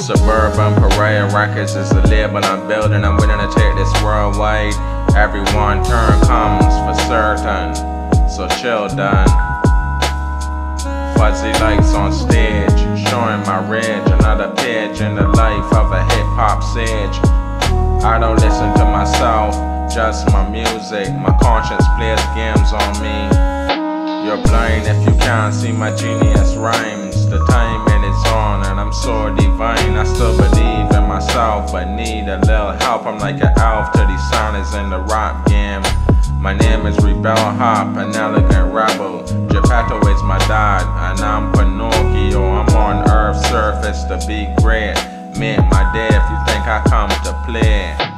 Suburban pariah Records is the label I'm building. I'm willing to take this worldwide. Everyone turn comes for certain. So chill done. Fuzzy lights on stage, showing my rage. Another page in the life of a hip hop sage. I don't listen to myself, just my music. My conscience plays games on me. You're blind if you can't see my genius rhymes. The time I'm so divine. I still believe in myself, but need a little help. I'm like an elf to these signers in the rap game. My name is reBellehOp, an elegant rebel. Geppetto is my dad, and I'm Pinocchio. I'm on Earth's surface to be great. Make my day if you think I come to play.